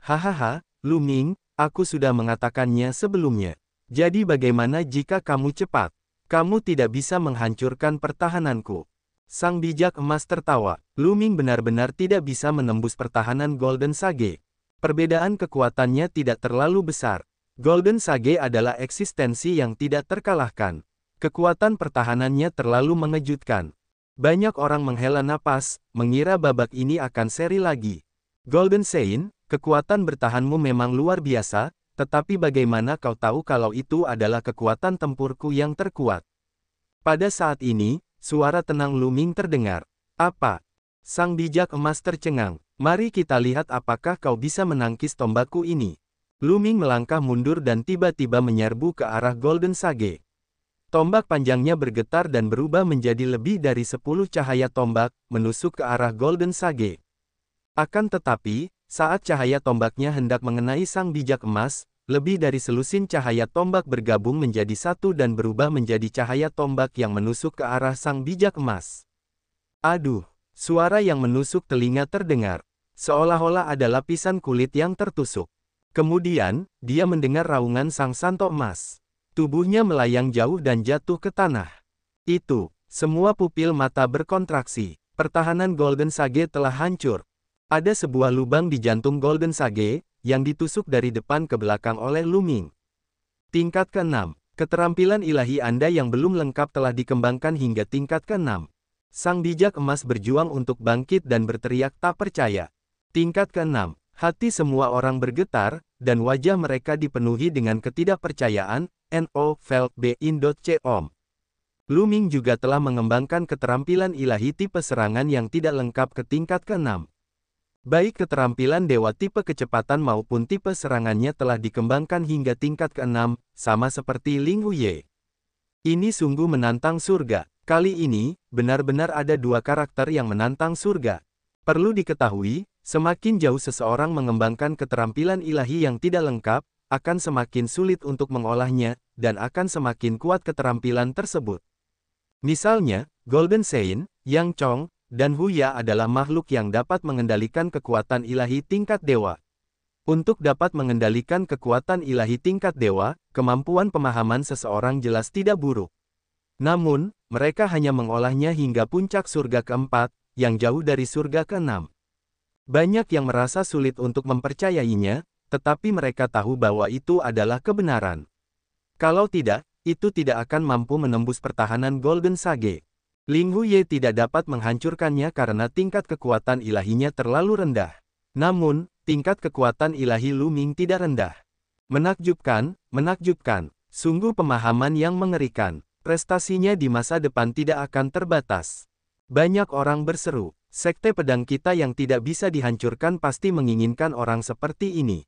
Hahaha, Luming, aku sudah mengatakannya sebelumnya. Jadi bagaimana jika kamu cepat? Kamu tidak bisa menghancurkan pertahananku. Sang bijak emas tertawa. Luming benar-benar tidak bisa menembus pertahanan Golden Sage. Perbedaan kekuatannya tidak terlalu besar. Golden Sage adalah eksistensi yang tidak terkalahkan. Kekuatan pertahanannya terlalu mengejutkan. Banyak orang menghela napas, mengira babak ini akan seri lagi. Golden Saint, kekuatan bertahanmu memang luar biasa, tetapi bagaimana kau tahu kalau itu adalah kekuatan tempurku yang terkuat? Pada saat ini, Suara tenang Luming terdengar. Apa? Sang bijak emas tercengang. Mari kita lihat apakah kau bisa menangkis tombakku ini. Luming melangkah mundur dan tiba-tiba menyerbu ke arah Golden Sage. Tombak panjangnya bergetar dan berubah menjadi lebih dari sepuluh cahaya tombak, menusuk ke arah Golden Sage. Akan tetapi, saat cahaya tombaknya hendak mengenai sang bijak emas, lebih dari selusin cahaya tombak bergabung menjadi satu dan berubah menjadi cahaya tombak yang menusuk ke arah sang bijak emas. Aduh, suara yang menusuk telinga terdengar, seolah-olah ada lapisan kulit yang tertusuk. Kemudian, dia mendengar raungan sang santo emas. Tubuhnya melayang jauh dan jatuh ke tanah. Itu, semua pupil mata berkontraksi. Pertahanan Golden Sage telah hancur. Ada sebuah lubang di jantung Golden Sage, yang ditusuk dari depan ke belakang oleh Luming. Tingkat ke-6. Keterampilan ilahi Anda yang belum lengkap telah dikembangkan hingga tingkat ke-6. Sang bijak emas berjuang untuk bangkit dan berteriak tak percaya. Tingkat ke-6. Hati semua orang bergetar, dan wajah mereka dipenuhi dengan ketidakpercayaan, No Felt. Luming juga telah mengembangkan keterampilan ilahi tipe serangan yang tidak lengkap ke tingkat ke-6. Baik keterampilan dewa tipe kecepatan maupun tipe serangannya telah dikembangkan hingga tingkat ke-6, sama seperti Ling Huye. Ini sungguh menantang surga. Kali ini, benar-benar ada dua karakter yang menantang surga. Perlu diketahui, semakin jauh seseorang mengembangkan keterampilan ilahi yang tidak lengkap, akan semakin sulit untuk mengolahnya, dan akan semakin kuat keterampilan tersebut. Misalnya, Golden Saint, Yang Chong, dan Huya adalah makhluk yang dapat mengendalikan kekuatan ilahi tingkat dewa. Untuk dapat mengendalikan kekuatan ilahi tingkat dewa, kemampuan pemahaman seseorang jelas tidak buruk. Namun, mereka hanya mengolahnya hingga puncak surga keempat, yang jauh dari surga keenam. Banyak yang merasa sulit untuk mempercayainya, tetapi mereka tahu bahwa itu adalah kebenaran. Kalau tidak, itu tidak akan mampu menembus pertahanan Golden Sage. Ling Huye tidak dapat menghancurkannya karena tingkat kekuatan ilahinya terlalu rendah. Namun, tingkat kekuatan ilahi Luming tidak rendah. Menakjubkan, menakjubkan. Sungguh pemahaman yang mengerikan. Prestasinya di masa depan tidak akan terbatas. Banyak orang berseru, sekte pedang kita yang tidak bisa dihancurkan pasti menginginkan orang seperti ini.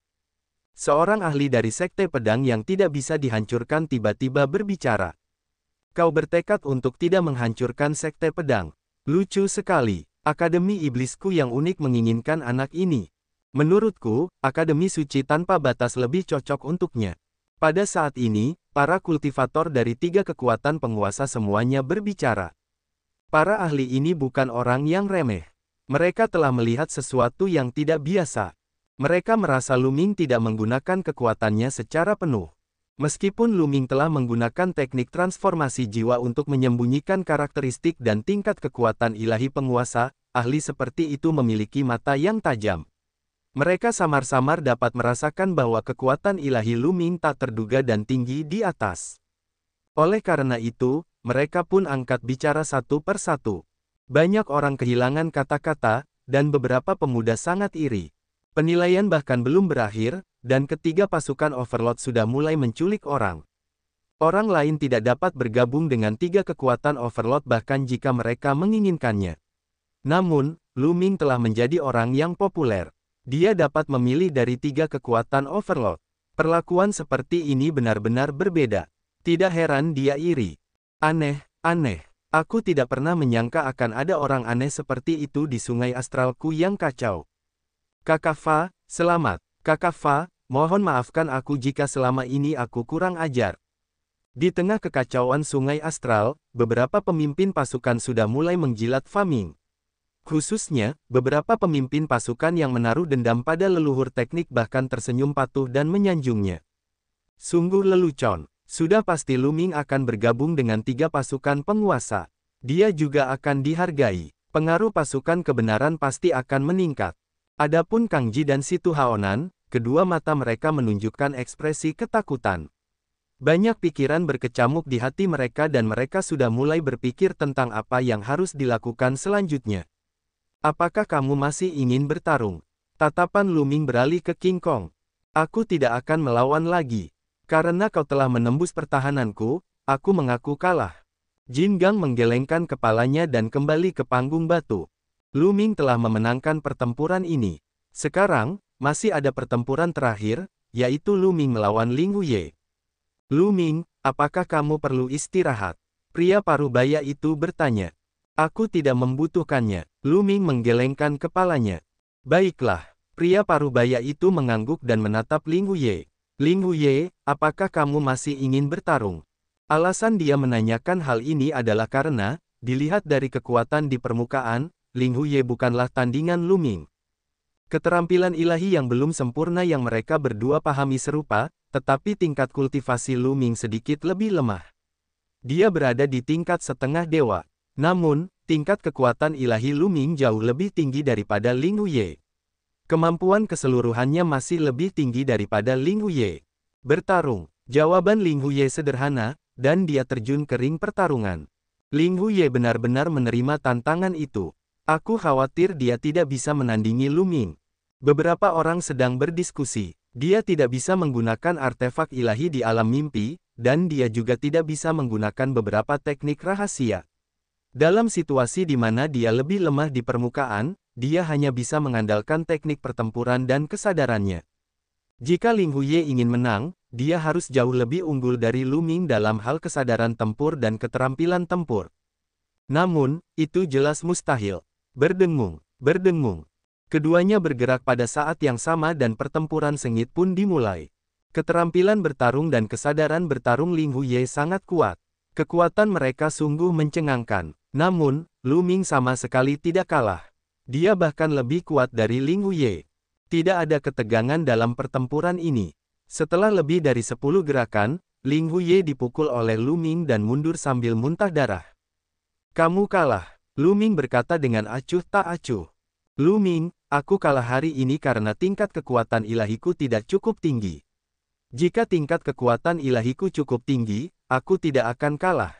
Seorang ahli dari sekte pedang yang tidak bisa dihancurkan tiba-tiba berbicara. Kau bertekad untuk tidak menghancurkan sekte pedang. Lucu sekali. Akademi iblisku yang unik menginginkan anak ini. Menurutku, Akademi Suci tanpa batas lebih cocok untuknya. Pada saat ini, para kultivator dari tiga kekuatan penguasa semuanya berbicara. Para ahli ini bukan orang yang remeh. Mereka telah melihat sesuatu yang tidak biasa. Mereka merasa Luming tidak menggunakan kekuatannya secara penuh. Meskipun Luming telah menggunakan teknik transformasi jiwa untuk menyembunyikan karakteristik dan tingkat kekuatan ilahi penguasa, ahli seperti itu memiliki mata yang tajam. Mereka samar-samar dapat merasakan bahwa kekuatan ilahi Luming tak terduga dan tinggi di atas. Oleh karena itu, mereka pun angkat bicara satu per satu. Banyak orang kehilangan kata-kata, dan beberapa pemuda sangat iri. Penilaian bahkan belum berakhir, dan ketiga pasukan Overlord sudah mulai menculik orang. Orang lain tidak dapat bergabung dengan tiga kekuatan Overlord bahkan jika mereka menginginkannya. Namun, Luming telah menjadi orang yang populer. Dia dapat memilih dari tiga kekuatan Overlord. Perlakuan seperti ini benar-benar berbeda. Tidak heran dia iri. Aneh, aneh. Aku tidak pernah menyangka akan ada orang aneh seperti itu di sungai astralku yang kacau. Kakak Fa, selamat. Kakak Fa, mohon maafkan aku jika selama ini aku kurang ajar. Di tengah kekacauan sungai astral, beberapa pemimpin pasukan sudah mulai menjilat Faming. Khususnya, beberapa pemimpin pasukan yang menaruh dendam pada leluhur teknik bahkan tersenyum patuh dan menyanjungnya. Sungguh lelucon. Sudah pasti Luming akan bergabung dengan tiga pasukan penguasa. Dia juga akan dihargai. Pengaruh pasukan kebenaran pasti akan meningkat. Adapun Kang Ji dan Situ Haonan, kedua mata mereka menunjukkan ekspresi ketakutan. Banyak pikiran berkecamuk di hati mereka dan mereka sudah mulai berpikir tentang apa yang harus dilakukan selanjutnya. Apakah kamu masih ingin bertarung? Tatapan Luming beralih ke King Kong. Aku tidak akan melawan lagi. Karena kau telah menembus pertahananku, aku mengaku kalah. Jin Gang menggelengkan kepalanya dan kembali ke panggung batu. Lu Ming telah memenangkan pertempuran ini. Sekarang, masih ada pertempuran terakhir, yaitu Lu Ming melawan Ling Huye. Lu Ming, apakah kamu perlu istirahat? Pria parubaya itu bertanya. Aku tidak membutuhkannya. Lu Ming menggelengkan kepalanya. Baiklah, pria parubaya itu mengangguk dan menatap Ling Huye. Ling Huye, apakah kamu masih ingin bertarung? Alasan dia menanyakan hal ini adalah karena, dilihat dari kekuatan di permukaan, Ling Huye bukanlah tandingan Luming. Keterampilan ilahi yang belum sempurna yang mereka berdua pahami serupa, tetapi tingkat kultivasi Luming sedikit lebih lemah. Dia berada di tingkat setengah dewa. Namun, tingkat kekuatan ilahi Luming jauh lebih tinggi daripada Ling Huye. Kemampuan keseluruhannya masih lebih tinggi daripada Ling Huye. Bertarung. Jawaban Ling Huye sederhana, dan dia terjun ke ring pertarungan. Ling Huye benar-benar menerima tantangan itu. Aku khawatir dia tidak bisa menandingi Lu Ming. Beberapa orang sedang berdiskusi. Dia tidak bisa menggunakan artefak ilahi di alam mimpi, dan dia juga tidak bisa menggunakan beberapa teknik rahasia. Dalam situasi di mana dia lebih lemah di permukaan, dia hanya bisa mengandalkan teknik pertempuran dan kesadarannya. Jika Ling Huye ingin menang, dia harus jauh lebih unggul dari Lu Ming dalam hal kesadaran tempur dan keterampilan tempur. Namun, itu jelas mustahil. Berdengung, berdengung. Keduanya bergerak pada saat yang sama dan pertempuran sengit pun dimulai. Keterampilan bertarung dan kesadaran bertarung Ling Huye sangat kuat. Kekuatan mereka sungguh mencengangkan. Namun, Lu Ming sama sekali tidak kalah. Dia bahkan lebih kuat dari Ling Huye. Tidak ada ketegangan dalam pertempuran ini. Setelah lebih dari 10 gerakan, Ling Huye dipukul oleh Lu Ming dan mundur sambil muntah darah. Kamu kalah, Lu Ming berkata dengan acuh tak acuh. Lu Ming, aku kalah hari ini karena tingkat kekuatan ilahiku tidak cukup tinggi. Jika tingkat kekuatan ilahiku cukup tinggi, aku tidak akan kalah.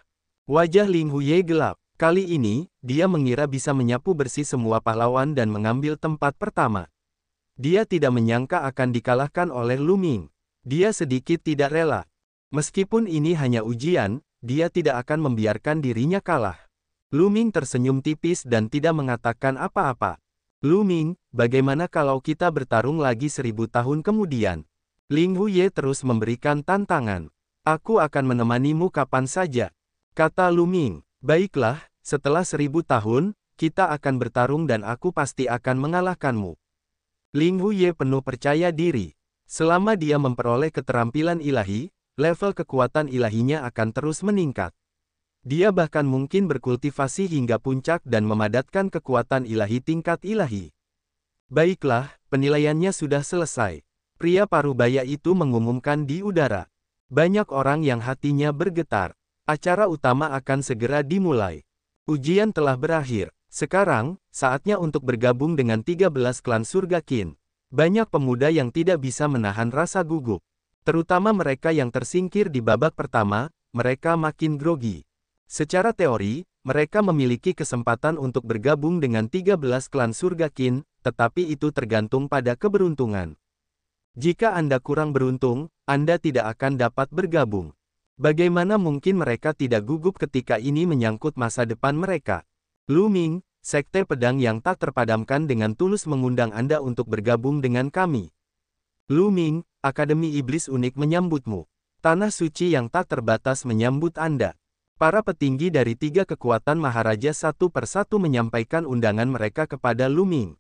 Wajah Ling Huye gelap. Kali ini, dia mengira bisa menyapu bersih semua pahlawan dan mengambil tempat pertama. Dia tidak menyangka akan dikalahkan oleh Lu Ming. Dia sedikit tidak rela. Meskipun ini hanya ujian, dia tidak akan membiarkan dirinya kalah. Lu Ming tersenyum tipis dan tidak mengatakan apa-apa. Lu Ming, bagaimana kalau kita bertarung lagi seribu tahun kemudian? Ling Huye terus memberikan tantangan. Aku akan menemanimu kapan saja. Kata Lu Ming. Baiklah, setelah seribu tahun, kita akan bertarung dan aku pasti akan mengalahkanmu. Ling Huye penuh percaya diri. Selama dia memperoleh keterampilan ilahi, level kekuatan ilahinya akan terus meningkat. Dia bahkan mungkin berkultivasi hingga puncak dan memadatkan kekuatan ilahi tingkat ilahi. Baiklah, penilaiannya sudah selesai. Pria parubaya itu mengumumkan di udara. Banyak orang yang hatinya bergetar. Acara utama akan segera dimulai. Ujian telah berakhir. Sekarang, saatnya untuk bergabung dengan 13 klan surga Kin. Banyak pemuda yang tidak bisa menahan rasa gugup. Terutama mereka yang tersingkir di babak pertama, mereka makin grogi. Secara teori, mereka memiliki kesempatan untuk bergabung dengan 13 klan surga Kin, tetapi itu tergantung pada keberuntungan. Jika Anda kurang beruntung, Anda tidak akan dapat bergabung. Bagaimana mungkin mereka tidak gugup ketika ini menyangkut masa depan mereka? Lu Ming, Sekte Pedang yang tak terpadamkan dengan tulus mengundang Anda untuk bergabung dengan kami. Lu Ming, Akademi Iblis Unik menyambutmu. Tanah suci yang tak terbatas menyambut Anda. Para petinggi dari tiga kekuatan Maharaja satu persatu menyampaikan undangan mereka kepada Lu Ming.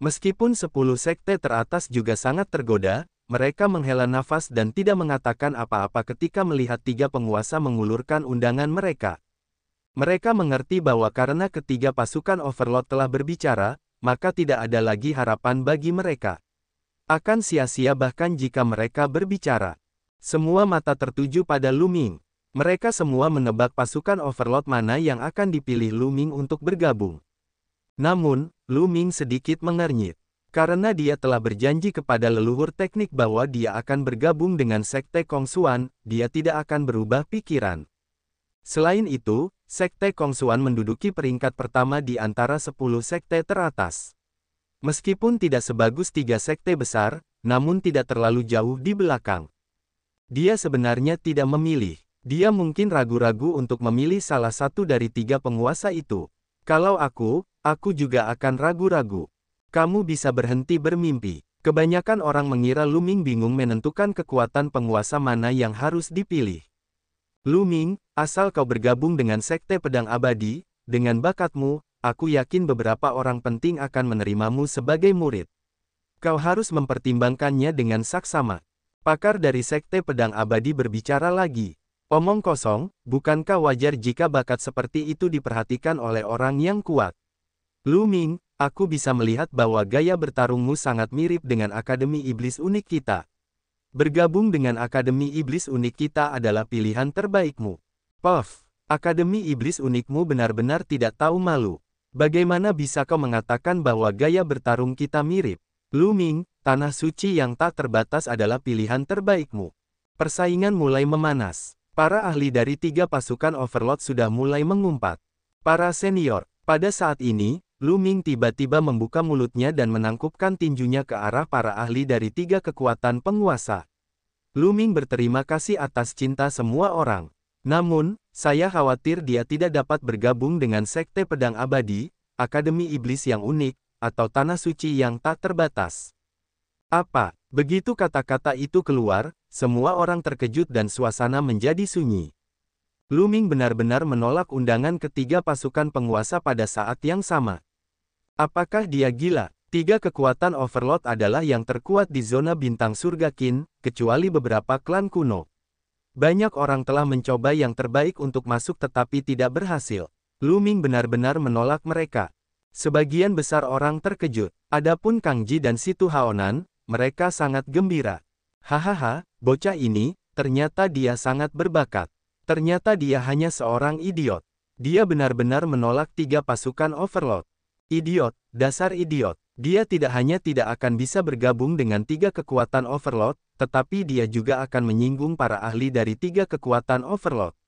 Meskipun sepuluh sekte teratas juga sangat tergoda, mereka menghela nafas dan tidak mengatakan apa-apa ketika melihat tiga penguasa mengulurkan undangan mereka. Mereka mengerti bahwa karena ketiga pasukan Overlord telah berbicara, maka tidak ada lagi harapan bagi mereka. Akan sia-sia bahkan jika mereka berbicara. Semua mata tertuju pada Luming. Mereka semua menebak pasukan Overlord mana yang akan dipilih Luming untuk bergabung. Namun, Luming sedikit mengernyit. Karena dia telah berjanji kepada leluhur teknik bahwa dia akan bergabung dengan Sekte Kongsuan, dia tidak akan berubah pikiran. Selain itu, Sekte Kongsuan menduduki peringkat pertama di antara 10 sekte teratas. Meskipun tidak sebagus tiga sekte besar, namun tidak terlalu jauh di belakang. Dia sebenarnya tidak memilih. Dia mungkin ragu-ragu untuk memilih salah satu dari tiga penguasa itu. Kalau aku, aku juga akan ragu-ragu. Kamu bisa berhenti bermimpi. Kebanyakan orang mengira Luming bingung menentukan kekuatan penguasa mana yang harus dipilih. Luming, asal kau bergabung dengan Sekte Pedang Abadi, dengan bakatmu, aku yakin beberapa orang penting akan menerimamu sebagai murid. Kau harus mempertimbangkannya dengan saksama. Pakar dari Sekte Pedang Abadi berbicara lagi. Omong kosong, bukankah wajar jika bakat seperti itu diperhatikan oleh orang yang kuat? Luming, aku bisa melihat bahwa gaya bertarungmu sangat mirip dengan Akademi Iblis Unik kita. Bergabung dengan Akademi Iblis Unik kita adalah pilihan terbaikmu. Puff, Akademi Iblis Unikmu benar-benar tidak tahu malu. Bagaimana bisa kau mengatakan bahwa gaya bertarung kita mirip? Luming, tanah suci yang tak terbatas adalah pilihan terbaikmu. Persaingan mulai memanas. Para ahli dari tiga pasukan Overlord sudah mulai mengumpat. Para senior, pada saat ini, Luming tiba-tiba membuka mulutnya dan menangkupkan tinjunya ke arah para ahli dari tiga kekuatan penguasa. Luming berterima kasih atas cinta semua orang. Namun, saya khawatir dia tidak dapat bergabung dengan Sekte Pedang Abadi, Akademi Iblis yang unik, atau Tanah Suci yang tak terbatas. Apa? Begitu kata-kata itu keluar, semua orang terkejut dan suasana menjadi sunyi. Luming benar-benar menolak undangan ketiga pasukan penguasa pada saat yang sama. Apakah dia gila? Tiga kekuatan Overlord adalah yang terkuat di zona bintang surga Kin, kecuali beberapa klan kuno. Banyak orang telah mencoba yang terbaik untuk masuk tetapi tidak berhasil. Luming benar-benar menolak mereka. Sebagian besar orang terkejut. Adapun Kang Ji dan Situ Haonan, mereka sangat gembira. Hahaha, bocah ini, ternyata dia sangat berbakat. Ternyata dia hanya seorang idiot. Dia benar-benar menolak tiga pasukan Overlord. Idiot, dasar idiot. Dia tidak hanya tidak akan bisa bergabung dengan tiga kekuatan Overlord, tetapi dia juga akan menyinggung para ahli dari tiga kekuatan Overlord.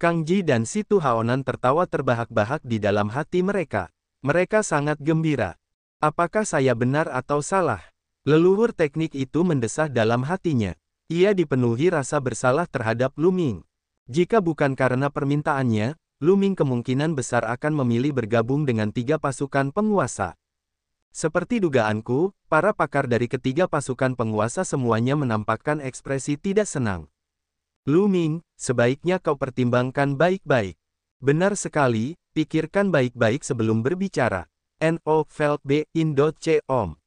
Kang Ji dan Situ Haonan tertawa terbahak-bahak di dalam hati mereka. Mereka sangat gembira. Apakah saya benar atau salah? Leluhur teknik itu mendesah dalam hatinya. Ia dipenuhi rasa bersalah terhadap Luming. Jika bukan karena permintaannya, Luming kemungkinan besar akan memilih bergabung dengan tiga pasukan penguasa. Seperti dugaanku, para pakar dari ketiga pasukan penguasa semuanya menampakkan ekspresi tidak senang. Luming, sebaiknya kau pertimbangkan baik-baik. Benar sekali, pikirkan baik-baik sebelum berbicara. No Felt B Indo C Om.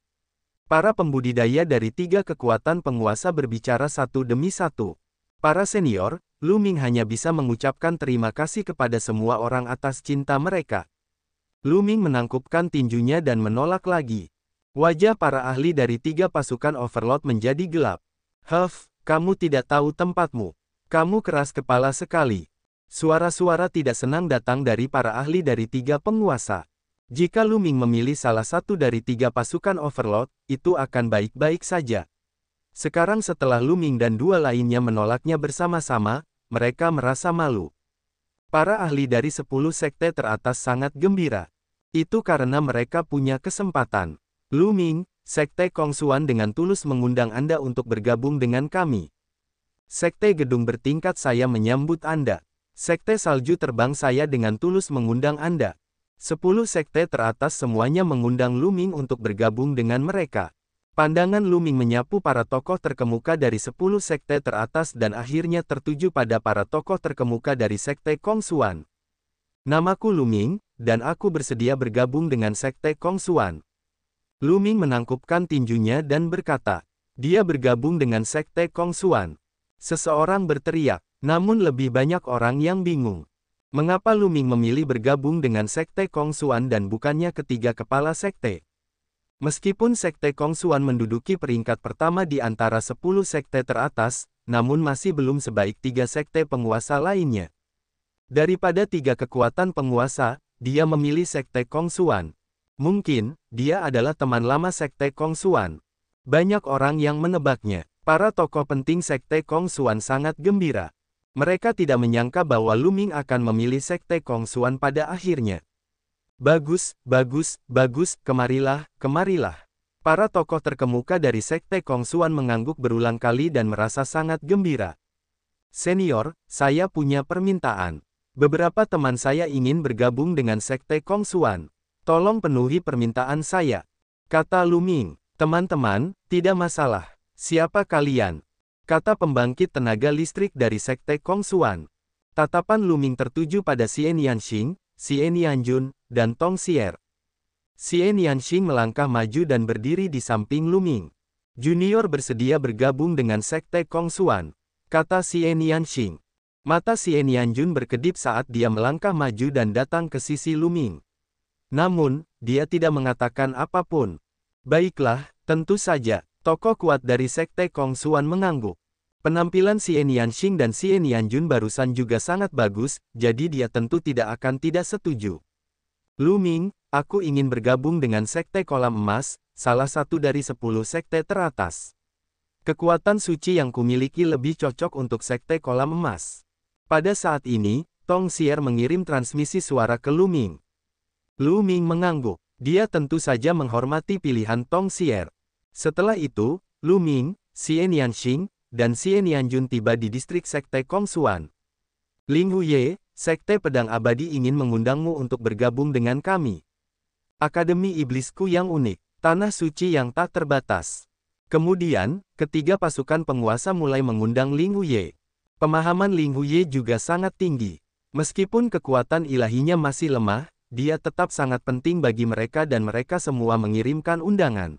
Para pembudidaya dari tiga kekuatan penguasa berbicara satu demi satu. Para senior, Luming hanya bisa mengucapkan terima kasih kepada semua orang atas cinta mereka. Luming menangkupkan tinjunya dan menolak lagi. Wajah para ahli dari tiga pasukan Overlord menjadi gelap. Huff, kamu tidak tahu tempatmu. Kamu keras kepala sekali. Suara-suara tidak senang datang dari para ahli dari tiga penguasa. Jika Luming memilih salah satu dari tiga pasukan Overlord, itu akan baik-baik saja. Sekarang setelah Luming dan dua lainnya menolaknya bersama-sama, mereka merasa malu. Para ahli dari sepuluh sekte teratas sangat gembira. Itu karena mereka punya kesempatan. Lu Ming, Sekte Kongsuan dengan tulus mengundang Anda untuk bergabung dengan kami. Sekte Gedung Bertingkat saya menyambut Anda. Sekte Salju Terbang saya dengan tulus mengundang Anda. Sepuluh sekte teratas semuanya mengundang Luming untuk bergabung dengan mereka. Pandangan Luming menyapu para tokoh terkemuka dari sepuluh sekte teratas dan akhirnya tertuju pada para tokoh terkemuka dari sekte Kongsuan. Namaku Luming, dan aku bersedia bergabung dengan sekte Kongsuan. Luming menangkupkan tinjunya dan berkata, dia bergabung dengan sekte Kongsuan. Seseorang berteriak, namun lebih banyak orang yang bingung. Mengapa Luming memilih bergabung dengan Sekte Kongsuan dan bukannya ketiga kepala sekte? Meskipun Sekte Kongsuan menduduki peringkat pertama di antara 10 sekte teratas, namun masih belum sebaik tiga sekte penguasa lainnya. Daripada tiga kekuatan penguasa, dia memilih Sekte Kongsuan. Mungkin, dia adalah teman lama Sekte Kongsuan. Banyak orang yang menebaknya. Para tokoh penting Sekte Kongsuan sangat gembira. Mereka tidak menyangka bahwa Luming akan memilih Sekte Kongsuan pada akhirnya. Bagus, bagus, bagus, kemarilah, kemarilah. Para tokoh terkemuka dari Sekte Kongsuan mengangguk berulang kali dan merasa sangat gembira. Senior, saya punya permintaan. Beberapa teman saya ingin bergabung dengan Sekte Kongsuan. Tolong penuhi permintaan saya. Kata Luming. Teman-teman, tidak masalah. Siapa kalian? Kata pembangkit tenaga listrik dari Sekte Kongsuan. Tatapan Luming tertuju pada Xien Yanxing, Xien Yanjun, dan Tong Xier. Xien Yanxing melangkah maju dan berdiri di samping Luming. Junior bersedia bergabung dengan Sekte Kongsuan, kata Xien Yanxing. Mata Xien Yanjun berkedip saat dia melangkah maju dan datang ke sisi Luming. Namun, dia tidak mengatakan apa pun. Baiklah, tentu saja, Tokoh kuat dari Sekte Kongsuan mengangguk. Penampilan Xien Yanxing dan Xien Yanjun barusan juga sangat bagus, jadi dia tentu tidak akan tidak setuju. Lu Ming, aku ingin bergabung dengan Sekte Kolam Emas, salah satu dari sepuluh sekte teratas. Kekuatan suci yang kumiliki lebih cocok untuk Sekte Kolam Emas. Pada saat ini, Tong Xier mengirim transmisi suara ke Lu Ming. Lu Ming mengangguk. Dia tentu saja menghormati pilihan Tong Xier. Setelah itu, Lu Ming, Xie Yanxing, dan Xie Yanjun tiba di distrik Sekte Kongsuan. Ling Huye, Sekte Pedang Abadi ingin mengundangmu untuk bergabung dengan kami. Akademi Iblisku yang unik, Tanah Suci yang tak terbatas. Kemudian, ketiga pasukan penguasa mulai mengundang Ling Huye. Pemahaman Ling Huye juga sangat tinggi. Meskipun kekuatan ilahinya masih lemah, dia tetap sangat penting bagi mereka dan mereka semua mengirimkan undangan.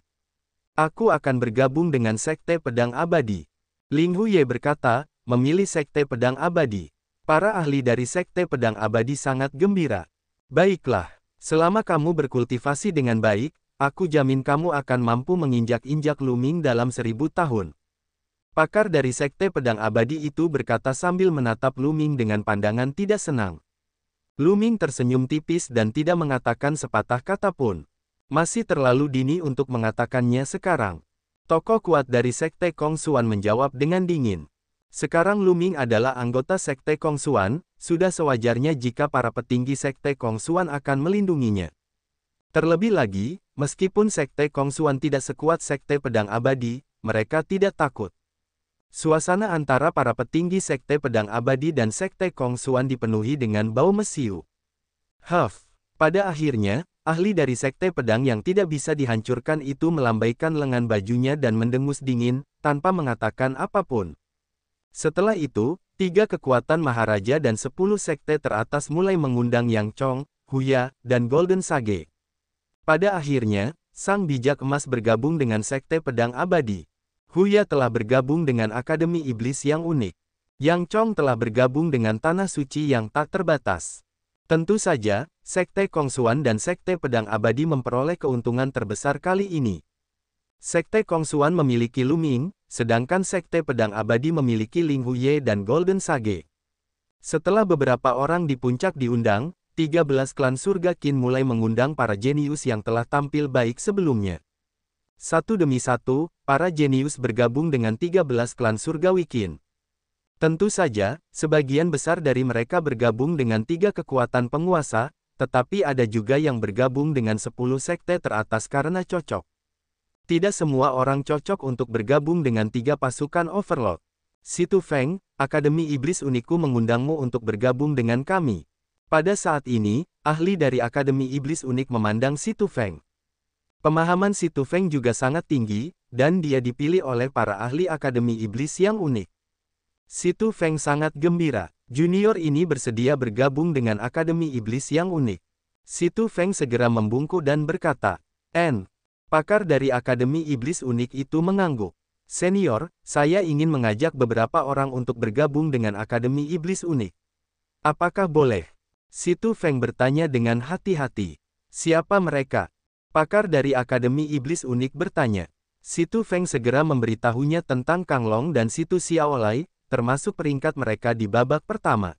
Aku akan bergabung dengan Sekte Pedang Abadi. Ling Huye berkata, memilih Sekte Pedang Abadi. Para ahli dari Sekte Pedang Abadi sangat gembira. Baiklah, selama kamu berkultivasi dengan baik, aku jamin kamu akan mampu menginjak-injak Luming dalam seribu tahun. Pakar dari Sekte Pedang Abadi itu berkata sambil menatap Luming dengan pandangan tidak senang. Luming tersenyum tipis dan tidak mengatakan sepatah kata pun. Masih terlalu dini untuk mengatakannya sekarang. Tokoh kuat dari Sekte Kongsuan menjawab dengan dingin. Sekarang Luming adalah anggota Sekte Kongsuan, sudah sewajarnya jika para petinggi Sekte Kongsuan akan melindunginya. Terlebih lagi, meskipun Sekte Kongsuan tidak sekuat Sekte Pedang Abadi, mereka tidak takut. Suasana antara para petinggi Sekte Pedang Abadi dan Sekte Kongsuan dipenuhi dengan bau mesiu. Huff, pada akhirnya, Ahli dari Sekte Pedang yang tidak bisa dihancurkan itu melambaikan lengan bajunya dan mendengus dingin, tanpa mengatakan apa pun. Setelah itu, tiga kekuatan Maharaja dan sepuluh sekte teratas mulai mengundang Yang Chong, Huya, dan Golden Sage. Pada akhirnya, Sang Bijak Emas bergabung dengan Sekte Pedang Abadi. Huya telah bergabung dengan Akademi Iblis yang unik. Yang Chong telah bergabung dengan Tanah Suci yang tak terbatas. Tentu saja, Sekte Kongsuan dan Sekte Pedang Abadi memperoleh keuntungan terbesar kali ini. Sekte Kongsuan memiliki Luming, sedangkan Sekte Pedang Abadi memiliki Ling Huye dan Golden Sage. Setelah beberapa orang di puncak diundang, 13 klan surga Qin mulai mengundang para jenius yang telah tampil baik sebelumnya. Satu demi satu, para jenius bergabung dengan 13 klan surgawi Qin. Tentu saja, sebagian besar dari mereka bergabung dengan tiga kekuatan penguasa, tetapi ada juga yang bergabung dengan sepuluh sekte teratas karena cocok. Tidak semua orang cocok untuk bergabung dengan tiga pasukan Overlord. Situ Feng, Akademi Iblis Uniku mengundangmu untuk bergabung dengan kami. Pada saat ini, ahli dari Akademi Iblis Unik memandang Situ Feng. Pemahaman Situ Feng juga sangat tinggi, dan dia dipilih oleh para ahli Akademi Iblis yang unik. Situ Feng sangat gembira. Junior ini bersedia bergabung dengan Akademi Iblis yang unik. Situ Feng segera membungkuk dan berkata, N. Pakar dari Akademi Iblis unik itu mengangguk. Senior, saya ingin mengajak beberapa orang untuk bergabung dengan Akademi Iblis unik. Apakah boleh? Situ Feng bertanya dengan hati-hati. Siapa mereka? Pakar dari Akademi Iblis Unik bertanya. Situ Feng segera memberitahunya tentang Kang Long dan Situ Xiaolai, termasuk peringkat mereka di babak pertama.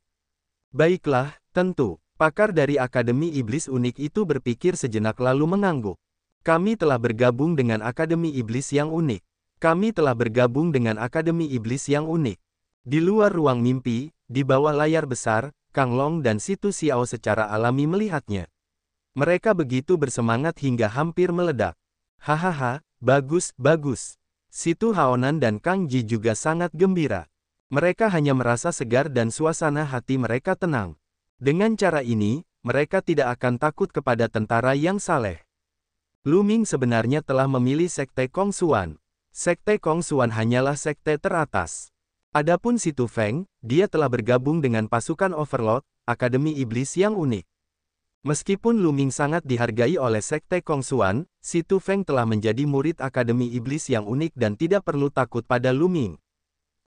Baiklah, tentu. Pakar dari Akademi Iblis Unik itu berpikir sejenak lalu mengangguk. Kami telah bergabung dengan Akademi Iblis yang unik. Kami telah bergabung dengan Akademi Iblis yang unik. Di luar ruang mimpi, di bawah layar besar, Kang Long dan Situ Xiao secara alami melihatnya. Mereka begitu bersemangat hingga hampir meledak. Hahaha, bagus, bagus. Situ Haonan dan Kang Ji juga sangat gembira. Mereka hanya merasa segar dan suasana hati mereka tenang. Dengan cara ini, mereka tidak akan takut kepada tentara yang saleh. Lu Ming sebenarnya telah memilih Sekte Kong Xuan. Sekte Kong Xuan hanyalah sekte teratas. Adapun Si Tu Feng, dia telah bergabung dengan pasukan Overlord, Akademi Iblis yang unik. Meskipun Lu Ming sangat dihargai oleh Sekte Kong Xuan, Si Tu Feng telah menjadi murid Akademi Iblis yang unik dan tidak perlu takut pada Lu Ming.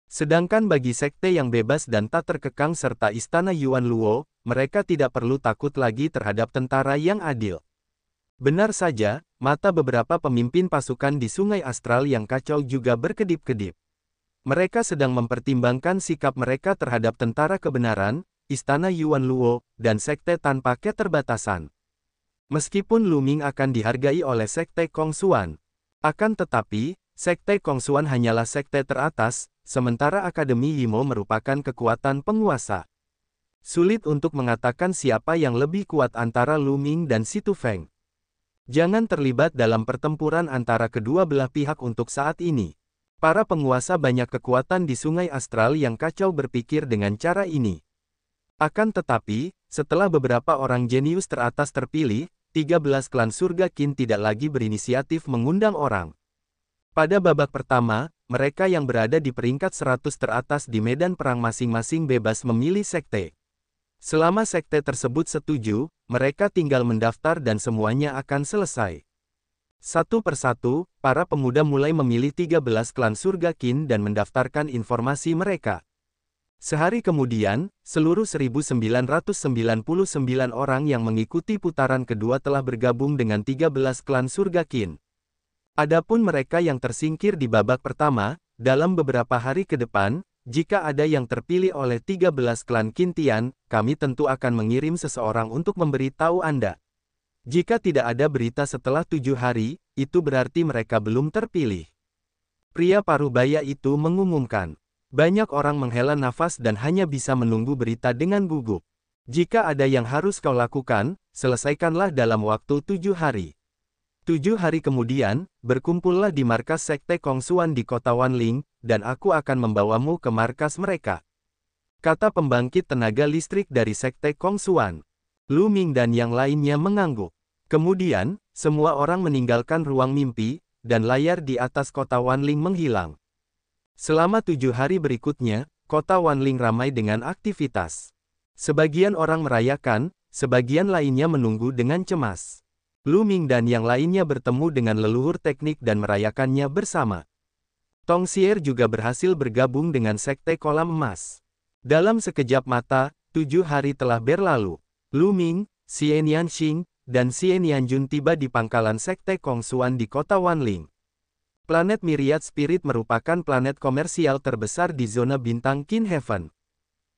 Sedangkan bagi sekte yang bebas dan tak terkekang serta istana Yuan Luo, mereka tidak perlu takut lagi terhadap tentara yang adil. Benar saja, mata beberapa pemimpin pasukan di Sungai Astral yang kacau juga berkedip-kedip. Mereka sedang mempertimbangkan sikap mereka terhadap tentara kebenaran, istana Yuan Luo, dan sekte tanpa keterbatasan. Meskipun Lu Ming akan dihargai oleh sekte Kong Xuan, akan tetapi, sekte Kong Xuan hanyalah sekte teratas, sementara Akademi Yimo merupakan kekuatan penguasa. Sulit untuk mengatakan siapa yang lebih kuat antara Lu Ming dan Si Tu Feng. Jangan terlibat dalam pertempuran antara kedua belah pihak untuk saat ini. Para penguasa banyak kekuatan di Sungai Astral yang kacau berpikir dengan cara ini. Akan tetapi, setelah beberapa orang jenius teratas terpilih, 13 klan surga Qin tidak lagi berinisiatif mengundang orang. Pada babak pertama, mereka yang berada di peringkat 100 teratas di medan perang masing-masing bebas memilih sekte. Selama sekte tersebut setuju, mereka tinggal mendaftar dan semuanya akan selesai. Satu persatu, para pemuda mulai memilih 13 klan surga Qin dan mendaftarkan informasi mereka. Sehari kemudian, seluruh 1999 orang yang mengikuti putaran kedua telah bergabung dengan 13 klan surga Qin. Adapun mereka yang tersingkir di babak pertama, dalam beberapa hari ke depan, jika ada yang terpilih oleh 13 klan Kintian, kami tentu akan mengirim seseorang untuk memberitahu Anda. Jika tidak ada berita setelah tujuh hari, itu berarti mereka belum terpilih. Pria parubaya itu mengumumkan. Banyak orang menghela nafas dan hanya bisa menunggu berita dengan gugup. Jika ada yang harus kau lakukan, selesaikanlah dalam waktu tujuh hari. Tujuh hari kemudian, berkumpullah di markas Sekte Kongsuan di kota Wanling, dan aku akan membawamu ke markas mereka. Kata pembangkit tenaga listrik dari Sekte Kongsuan. Lu Ming dan yang lainnya mengangguk. Kemudian, semua orang meninggalkan ruang mimpi, dan layar di atas kota Wanling menghilang. Selama tujuh hari berikutnya, kota Wanling ramai dengan aktivitas. Sebagian orang merayakan, sebagian lainnya menunggu dengan cemas. Lu Ming dan yang lainnya bertemu dengan leluhur teknik dan merayakannya bersama. Tong Xier juga berhasil bergabung dengan Sekte Kolam Emas. Dalam sekejap mata, tujuh hari telah berlalu. Lu Ming, Xian Yanxing, dan Xie Nianjun tiba di pangkalan Sekte Kongsuan di kota Wanling. Planet Myriad Spirit merupakan planet komersial terbesar di zona bintang Kin Heaven.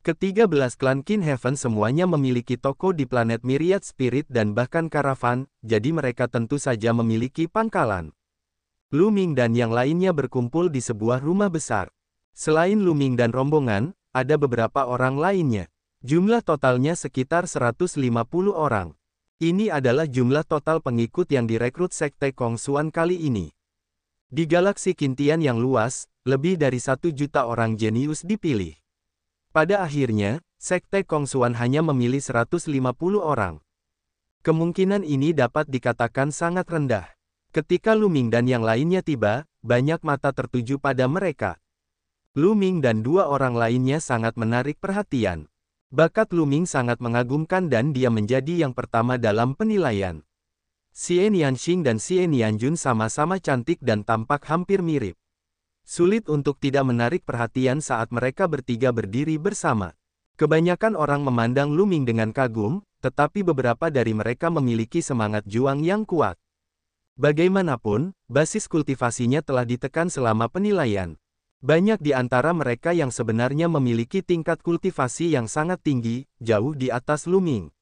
Ketiga belas klan Kin Heaven semuanya memiliki toko di planet Myriad Spirit dan bahkan karavan, jadi mereka tentu saja memiliki pangkalan. Lu Ming dan yang lainnya berkumpul di sebuah rumah besar. Selain Lu Ming dan rombongan, ada beberapa orang lainnya. Jumlah totalnya sekitar 150 orang. Ini adalah jumlah total pengikut yang direkrut Sekte Kongsuan kali ini. Di galaksi Kintian yang luas, lebih dari satu juta orang jenius dipilih. Pada akhirnya, Sekte Kongsuan hanya memilih 150 orang. Kemungkinan ini dapat dikatakan sangat rendah. Ketika Luming dan yang lainnya tiba, banyak mata tertuju pada mereka. Luming dan dua orang lainnya sangat menarik perhatian. Bakat Luming sangat mengagumkan dan dia menjadi yang pertama dalam penilaian. Xie Nianxing dan Xie Nianjun sama-sama cantik dan tampak hampir mirip. Sulit untuk tidak menarik perhatian saat mereka bertiga berdiri bersama. Kebanyakan orang memandang Luming dengan kagum, tetapi beberapa dari mereka memiliki semangat juang yang kuat. Bagaimanapun, basis kultivasinya telah ditekan selama penilaian. Banyak di antara mereka yang sebenarnya memiliki tingkat kultivasi yang sangat tinggi, jauh di atas Luming.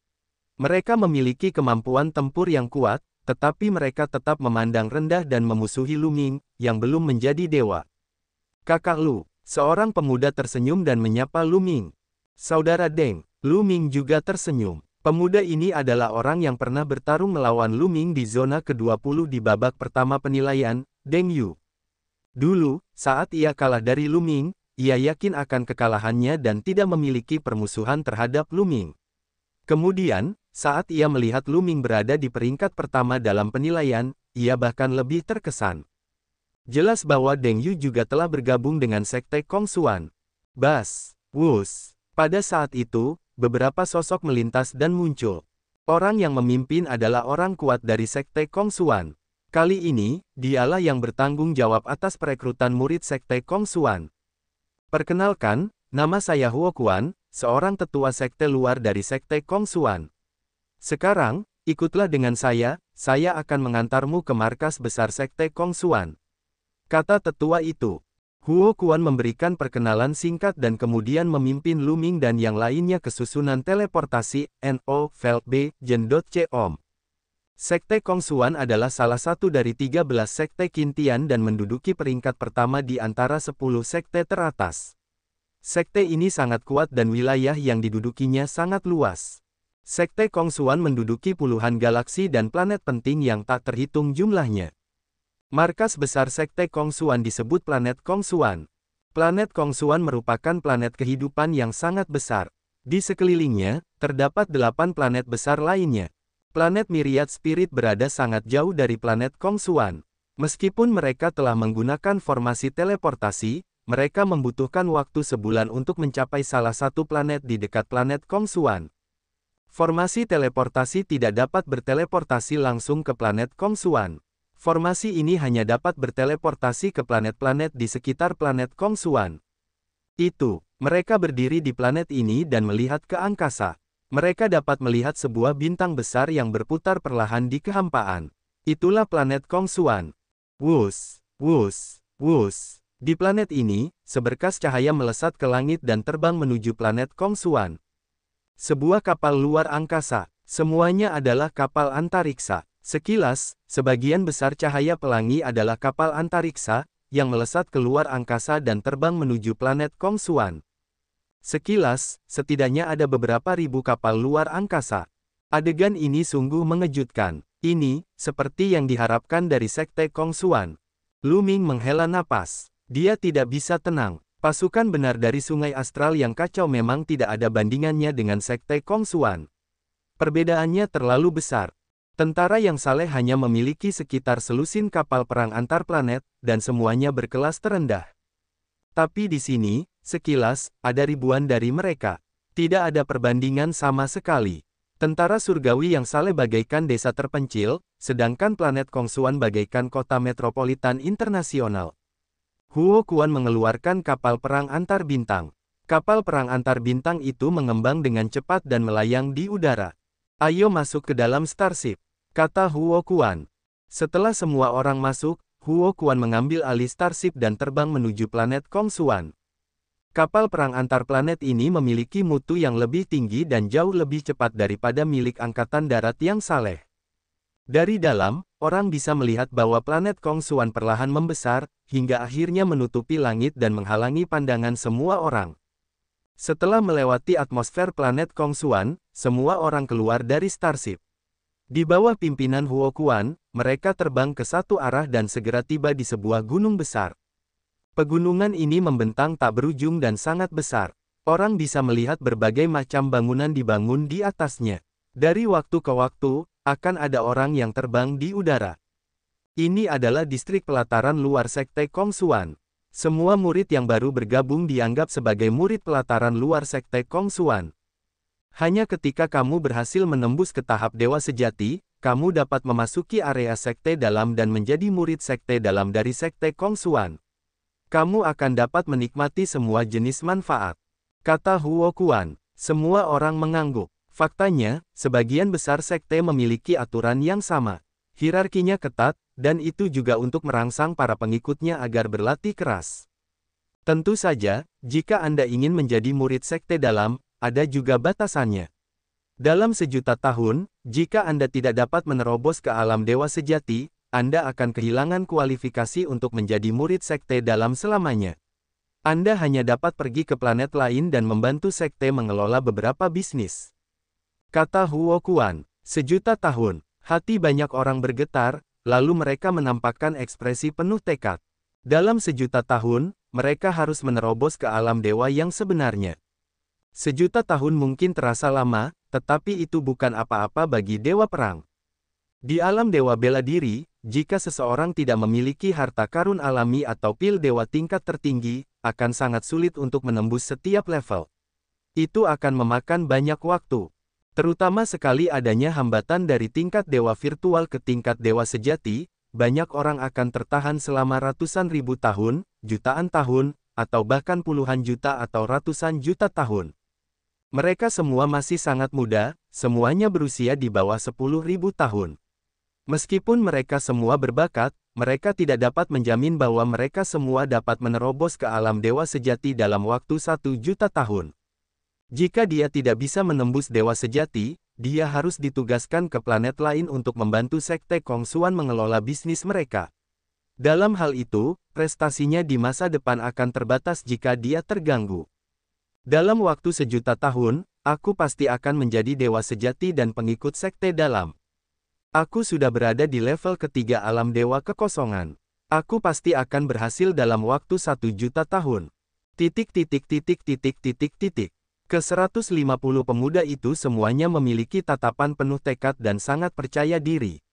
Mereka memiliki kemampuan tempur yang kuat, tetapi mereka tetap memandang rendah dan memusuhi Luming, yang belum menjadi dewa. Kakak Lu, seorang pemuda tersenyum dan menyapa Luming. Saudara Deng, Luming juga tersenyum. Pemuda ini adalah orang yang pernah bertarung melawan Luming di zona ke-20 di babak pertama penilaian, Deng Yu. Dulu, saat ia kalah dari Luming, ia yakin akan kekalahannya dan tidak memiliki permusuhan terhadap Luming. Kemudian, saat ia melihat Luming berada di peringkat pertama dalam penilaian, ia bahkan lebih terkesan. Jelas bahwa Deng Yu juga telah bergabung dengan Sekte Kong Xuan. Bas, Wus, pada saat itu, beberapa sosok melintas dan muncul. Orang yang memimpin adalah orang kuat dari Sekte Kong Xuan. Kali ini, dialah yang bertanggung jawab atas perekrutan murid Sekte Kong Xuan. Perkenalkan, nama saya Huo Kuan, seorang tetua sekte luar dari Sekte Kong Xuan. Sekarang, ikutlah dengan saya, saya akan mengantarmu ke markas besar Sekte Kong Xuan. Kata tetua itu. Huo Kuan memberikan perkenalan singkat dan kemudian memimpin Luming dan yang lainnya ke susunan teleportasi, NO, Felt B, C Om. Sekte Kongsuan adalah salah satu dari 13 sekte Kintian dan menduduki peringkat pertama di antara 10 sekte teratas. Sekte ini sangat kuat dan wilayah yang didudukinya sangat luas. Sekte Kongsuan menduduki puluhan galaksi dan planet penting yang tak terhitung jumlahnya. Markas besar Sekte Kongsuan disebut planet Kongsuan. Planet Kongsuan merupakan planet kehidupan yang sangat besar. Di sekelilingnya, terdapat delapan planet besar lainnya. Planet Myriad Spirit berada sangat jauh dari planet Kongsuan. Meskipun mereka telah menggunakan formasi teleportasi, mereka membutuhkan waktu sebulan untuk mencapai salah satu planet di dekat planet Kongsuan. Formasi teleportasi tidak dapat berteleportasi langsung ke planet Kongsuan. Formasi ini hanya dapat berteleportasi ke planet-planet di sekitar planet Kongsuan. Itu, mereka berdiri di planet ini dan melihat ke angkasa. Mereka dapat melihat sebuah bintang besar yang berputar perlahan di kehampaan. Itulah planet Kongsuan. Wus, wus, wus. Di planet ini, seberkas cahaya melesat ke langit dan terbang menuju planet Kongsuan. Sebuah kapal luar angkasa, semuanya adalah kapal antariksa. Sekilas, sebagian besar cahaya pelangi adalah kapal antariksa, yang melesat keluar angkasa dan terbang menuju planet Kongsuan. Sekilas, setidaknya ada beberapa ribu kapal luar angkasa. Adegan ini sungguh mengejutkan. Ini, seperti yang diharapkan dari Sekte Kongsuan. Luming menghela napas. Dia tidak bisa tenang. Pasukan benar dari Sungai Astral yang kacau memang tidak ada bandingannya dengan Sekte Kongsuan. Perbedaannya terlalu besar. Tentara yang saleh hanya memiliki sekitar selusin kapal perang antar planet, dan semuanya berkelas terendah. Tapi di sini, sekilas, ada ribuan dari mereka. Tidak ada perbandingan sama sekali. Tentara surgawi yang saleh bagaikan desa terpencil, sedangkan planet Kongsuan bagaikan kota metropolitan internasional. Huo Kuan mengeluarkan kapal perang antar bintang. Kapal perang antar bintang itu mengembang dengan cepat dan melayang di udara. Ayo masuk ke dalam Starship kata Huo Kuan. Setelah semua orang masuk, Huo Kuan mengambil alih Starship dan terbang menuju planet Kongsuan. Kapal perang antar planet ini memiliki mutu yang lebih tinggi dan jauh lebih cepat daripada milik Angkatan Darat yang saleh. Dari dalam, orang bisa melihat bahwa planet Kongsuan perlahan membesar, hingga akhirnya menutupi langit dan menghalangi pandangan semua orang. Setelah melewati atmosfer planet Kongsuan, semua orang keluar dari Starship. Di bawah pimpinan Huo Kuan, mereka terbang ke satu arah dan segera tiba di sebuah gunung besar. Pegunungan ini membentang tak berujung dan sangat besar. Orang bisa melihat berbagai macam bangunan dibangun di atasnya. Dari waktu ke waktu, akan ada orang yang terbang di udara. Ini adalah distrik pelataran luar Sekte Kongsuan. Semua murid yang baru bergabung dianggap sebagai murid pelataran luar Sekte Kongsuan. Hanya ketika kamu berhasil menembus ke tahap dewa sejati, kamu dapat memasuki area sekte dalam dan menjadi murid sekte dalam dari sekte Kongsuan. Kamu akan dapat menikmati semua jenis manfaat. Kata Huo Kuan. Semua orang mengangguk. Faktanya, sebagian besar sekte memiliki aturan yang sama. Hierarkinya ketat, dan itu juga untuk merangsang para pengikutnya agar berlatih keras. Tentu saja, jika Anda ingin menjadi murid sekte dalam, ada juga batasannya. Dalam sejuta tahun, jika Anda tidak dapat menerobos ke alam dewa sejati, Anda akan kehilangan kualifikasi untuk menjadi murid sekte dalam selamanya. Anda hanya dapat pergi ke planet lain dan membantu sekte mengelola beberapa bisnis. Kata Huo Kuan, sejuta tahun, hati banyak orang bergetar, lalu mereka menampakkan ekspresi penuh tekad. Dalam sejuta tahun, mereka harus menerobos ke alam dewa yang sebenarnya. Sejuta tahun mungkin terasa lama, tetapi itu bukan apa-apa bagi dewa perang. Di alam dewa bela diri, jika seseorang tidak memiliki harta karun alami atau pil dewa tingkat tertinggi, akan sangat sulit untuk menembus setiap level. Itu akan memakan banyak waktu. Terutama sekali adanya hambatan dari tingkat dewa virtual ke tingkat dewa sejati, banyak orang akan tertahan selama ratusan ribu tahun, jutaan tahun, atau bahkan puluhan juta atau ratusan juta tahun. Mereka semua masih sangat muda, semuanya berusia di bawah sepuluh ribu tahun. Meskipun mereka semua berbakat, mereka tidak dapat menjamin bahwa mereka semua dapat menerobos ke alam dewa sejati dalam waktu satu juta tahun. Jika dia tidak bisa menembus dewa sejati, dia harus ditugaskan ke planet lain untuk membantu Sekte Kongsuan mengelola bisnis mereka. Dalam hal itu, prestasinya di masa depan akan terbatas jika dia terganggu. Dalam waktu sejuta tahun, aku pasti akan menjadi dewa sejati dan pengikut Sekte dalam. Aku sudah berada di level ketiga alam dewa kekosongan. Aku pasti akan berhasil dalam waktu satu juta tahun. Titik titik titik titik titik titik. Ke-150 pemuda itu semuanya memiliki tatapan penuh tekad dan sangat percaya diri.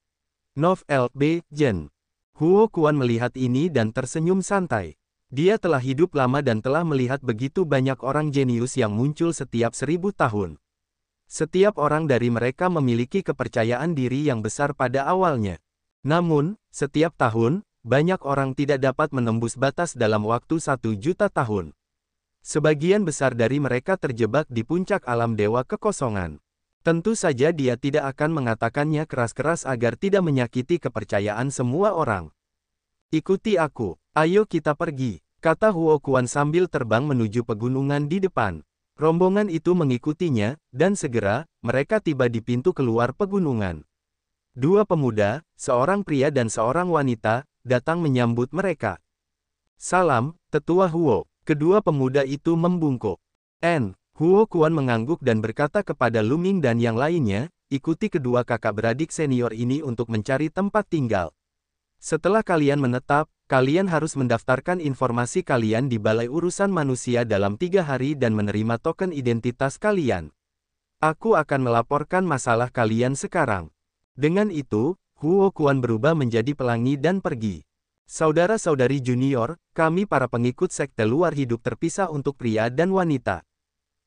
Nov L.B. Jen. Huo Kuan melihat ini dan tersenyum santai. Dia telah hidup lama dan telah melihat begitu banyak orang jenius yang muncul setiap seribu tahun. Setiap orang dari mereka memiliki kepercayaan diri yang besar pada awalnya. Namun, setiap tahun, banyak orang tidak dapat menembus batas dalam waktu satu juta tahun. Sebagian besar dari mereka terjebak di puncak alam dewa kekosongan. Tentu saja dia tidak akan mengatakannya keras-keras agar tidak menyakiti kepercayaan semua orang. Ikuti aku, ayo kita pergi, kata Huo Kuan sambil terbang menuju pegunungan di depan. Rombongan itu mengikutinya, dan segera, mereka tiba di pintu keluar pegunungan. Dua pemuda, seorang pria dan seorang wanita, datang menyambut mereka. Salam, Tetua Huo, Kedua pemuda itu membungkuk. N. Huo Kuan mengangguk dan berkata kepada Luming dan yang lainnya, ikuti kedua kakak beradik senior ini untuk mencari tempat tinggal. Setelah kalian menetap, kalian harus mendaftarkan informasi kalian di Balai Urusan Manusia dalam tiga hari dan menerima token identitas kalian. Aku akan melaporkan masalah kalian sekarang. Dengan itu, Huo Kuan berubah menjadi pelangi dan pergi. Saudara-saudari junior, kami para pengikut sekte luar hidup terpisah untuk pria dan wanita.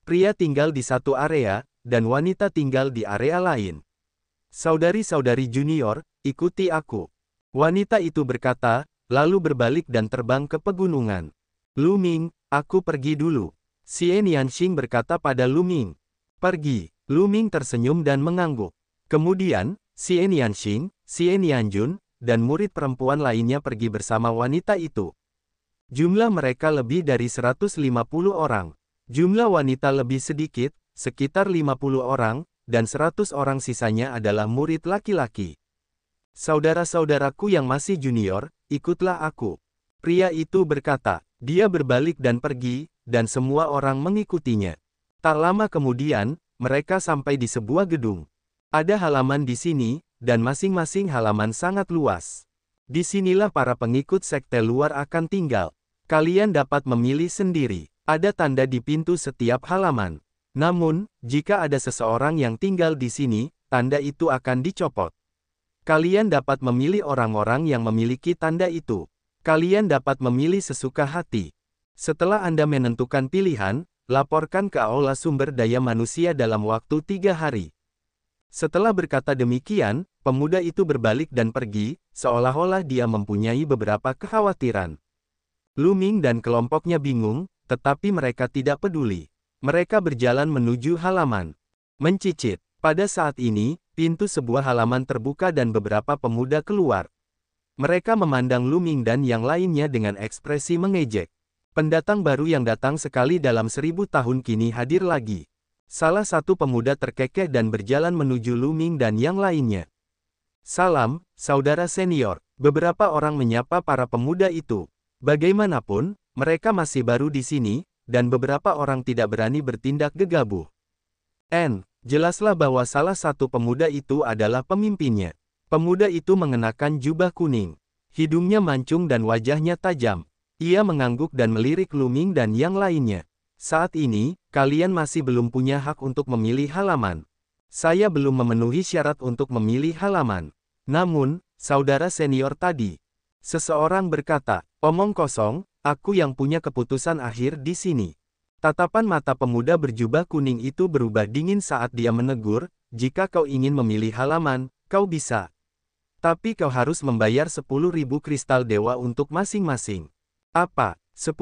Pria tinggal di satu area, dan wanita tinggal di area lain. Saudari-saudari junior, ikuti aku. Wanita itu berkata, lalu berbalik dan terbang ke pegunungan. Lu Ming, aku pergi dulu. Xie Nianxing berkata pada Lu Ming. Pergi. Lu Ming tersenyum dan mengangguk. Kemudian, Xie Nianxing, Xie Nianjun, dan murid perempuan lainnya pergi bersama wanita itu. Jumlah mereka lebih dari 150 orang. Jumlah wanita lebih sedikit, sekitar 50 orang, dan 100 orang sisanya adalah murid laki-laki. Saudara-saudaraku yang masih junior, ikutlah aku. Pria itu berkata, dia berbalik dan pergi, dan semua orang mengikutinya. Tak lama kemudian, mereka sampai di sebuah gedung. Ada halaman di sini, dan masing-masing halaman sangat luas. Di sinilah para pengikut sekte luar akan tinggal. Kalian dapat memilih sendiri. Ada tanda di pintu setiap halaman. Namun, jika ada seseorang yang tinggal di sini, tanda itu akan dicopot. Kalian dapat memilih orang-orang yang memiliki tanda itu. Kalian dapat memilih sesuka hati. Setelah Anda menentukan pilihan, laporkan ke Aula Sumber Daya Manusia dalam waktu tiga hari. Setelah berkata demikian, pemuda itu berbalik dan pergi, seolah-olah dia mempunyai beberapa kekhawatiran. Luming dan kelompoknya bingung, tetapi mereka tidak peduli. Mereka berjalan menuju halaman. Mencicit. Pada saat ini, pintu sebuah halaman terbuka dan beberapa pemuda keluar. Mereka memandang Luming dan yang lainnya dengan ekspresi mengejek. Pendatang baru yang datang sekali dalam seribu tahun kini hadir lagi. Salah satu pemuda terkekeh dan berjalan menuju Luming dan yang lainnya. Salam, saudara senior. Beberapa orang menyapa para pemuda itu. Bagaimanapun, mereka masih baru di sini, dan beberapa orang tidak berani bertindak gegabah. N. Jelaslah bahwa salah satu pemuda itu adalah pemimpinnya. Pemuda itu mengenakan jubah kuning. Hidungnya mancung dan wajahnya tajam. Ia mengangguk dan melirik Luming dan yang lainnya. Saat ini, kalian masih belum punya hak untuk memilih halaman. Saya belum memenuhi syarat untuk memilih halaman. Namun, saudara senior tadi, Seseorang berkata, omong kosong, aku yang punya keputusan akhir di sini. Tatapan mata pemuda berjubah kuning itu berubah dingin saat dia menegur, jika kau ingin memilih halaman, kau bisa. Tapi kau harus membayar 10.000 kristal dewa untuk masing-masing. Apa? 10.000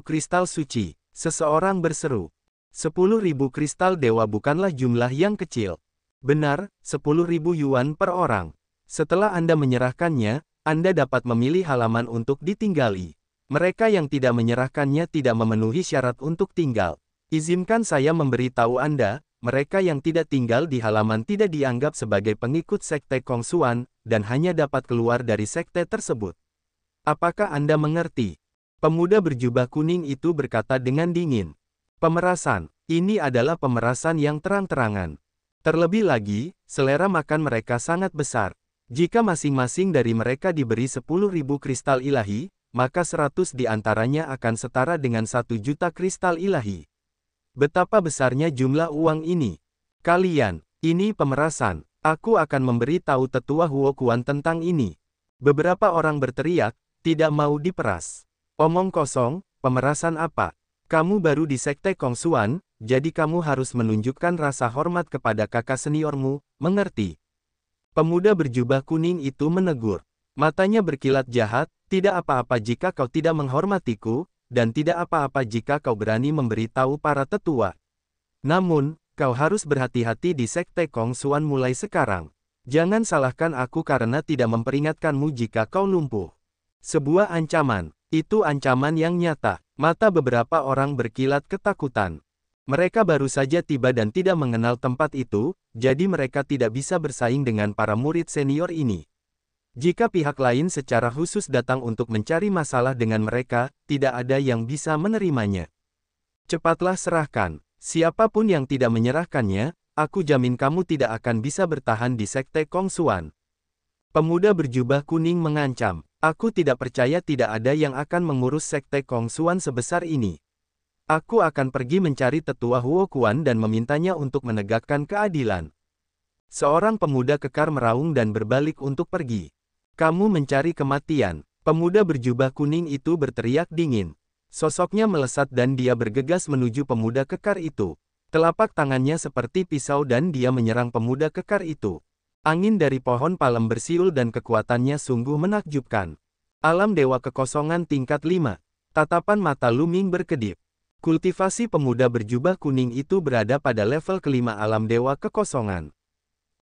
kristal suci, seseorang berseru. 10.000 kristal dewa bukanlah jumlah yang kecil. Benar, 10.000 yuan per orang. Setelah Anda menyerahkannya, anda dapat memilih halaman untuk ditinggali. Mereka yang tidak menyerahkannya tidak memenuhi syarat untuk tinggal. Izinkan saya memberitahu Anda, mereka yang tidak tinggal di halaman tidak dianggap sebagai pengikut sekte Kongsuan, dan hanya dapat keluar dari sekte tersebut. Apakah Anda mengerti? Pemuda berjubah kuning itu berkata dengan dingin. Pemerasan, ini adalah pemerasan yang terang-terangan. Terlebih lagi, selera makan mereka sangat besar. Jika masing-masing dari mereka diberi 10.000 kristal ilahi, maka 100 di antaranya akan setara dengan 1 juta kristal ilahi. Betapa besarnya jumlah uang ini. Kalian, ini pemerasan. Aku akan memberi tahu tetua Huokuan tentang ini. Beberapa orang berteriak, tidak mau diperas. Omong kosong, pemerasan apa? Kamu baru di sekte Kongsuan, jadi kamu harus menunjukkan rasa hormat kepada kakak seniormu, mengerti? Pemuda berjubah kuning itu menegur. Matanya berkilat jahat, tidak apa-apa jika kau tidak menghormatiku, dan tidak apa-apa jika kau berani memberitahu para tetua. Namun, kau harus berhati-hati di Sekte Kong Suan mulai sekarang. Jangan salahkan aku karena tidak memperingatkanmu jika kau lumpuh. Sebuah ancaman, itu ancaman yang nyata. Mata beberapa orang berkilat ketakutan. Mereka baru saja tiba dan tidak mengenal tempat itu, jadi mereka tidak bisa bersaing dengan para murid senior ini. Jika pihak lain secara khusus datang untuk mencari masalah dengan mereka, tidak ada yang bisa menerimanya. Cepatlah serahkan. Siapa pun yang tidak menyerahkannya, aku jamin kamu tidak akan bisa bertahan di Sekte Kongsuan. Pemuda berjubah kuning mengancam, aku tidak percaya tidak ada yang akan mengurus Sekte Kongsuan sebesar ini. Aku akan pergi mencari tetua Huo Kuan dan memintanya untuk menegakkan keadilan. Seorang pemuda kekar meraung dan berbalik untuk pergi. Kamu mencari kematian. Pemuda berjubah kuning itu berteriak dingin. Sosoknya melesat dan dia bergegas menuju pemuda kekar itu. Telapak tangannya seperti pisau dan dia menyerang pemuda kekar itu. Angin dari pohon palem bersiul dan kekuatannya sungguh menakjubkan. Alam Dewa Kekosongan tingkat 5. Tatapan mata Luming berkedip. Kultivasi pemuda berjubah kuning itu berada pada level kelima alam dewa kekosongan.